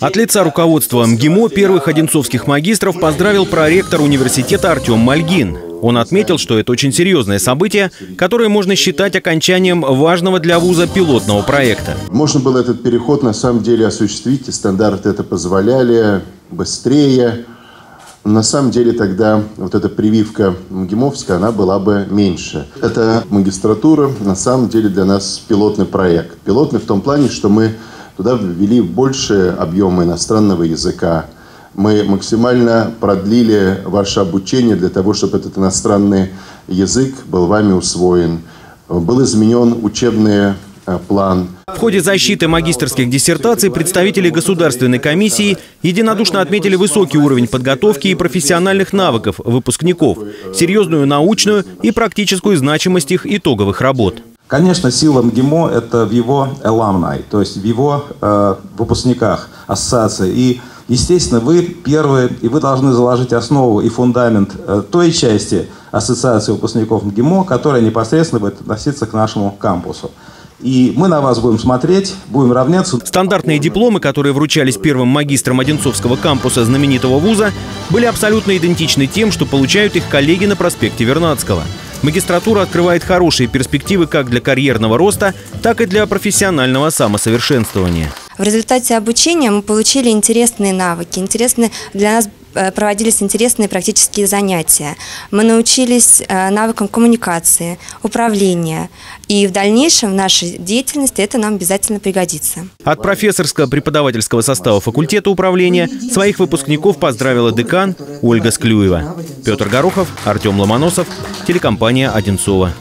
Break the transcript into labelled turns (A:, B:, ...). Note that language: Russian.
A: От лица руководства МГИМО первых одинцовских магистров поздравил проректор университета Артем Мальгин. Он отметил, что это очень серьезное событие, которое можно считать окончанием важного для вуза пилотного проекта.
B: Можно было этот переход на самом деле осуществить, и стандарты это позволяли быстрее. На самом деле тогда вот эта прививка МГИМовская, она была бы меньше. Это магистратура, на самом деле для нас пилотный проект. Пилотный в том плане, что мы туда ввели большие объемы иностранного языка, мы максимально продлили ваше обучение для того, чтобы этот иностранный язык был вами усвоен. Был изменен учебный э, план.
A: В ходе защиты магистрских диссертаций представители Государственной комиссии единодушно отметили высокий уровень подготовки и профессиональных навыков выпускников, серьезную научную и практическую значимость их итоговых работ.
C: Конечно, сила МГИМО – это в его alumni, то есть в его э, выпускниках ассоциации. И Естественно, вы первые, и вы должны заложить основу и фундамент э, той части Ассоциации выпускников МГИМО, которая непосредственно будет относиться к нашему кампусу. И мы на вас будем смотреть, будем равняться.
A: Стандартные дипломы, которые вручались первым магистрам Одинцовского кампуса знаменитого вуза, были абсолютно идентичны тем, что получают их коллеги на проспекте Вернадского. Магистратура открывает хорошие перспективы как для карьерного роста, так и для профессионального самосовершенствования.
D: В результате обучения мы получили интересные навыки, интересные для нас проводились интересные практические занятия. Мы научились э, навыкам коммуникации, управления. И в дальнейшем в нашей деятельности это нам обязательно пригодится.
A: От профессорского преподавательского состава факультета управления своих выпускников поздравила декан Ольга Склюева. Петр Горохов, Артем Ломоносов, телекомпания «Одинцова».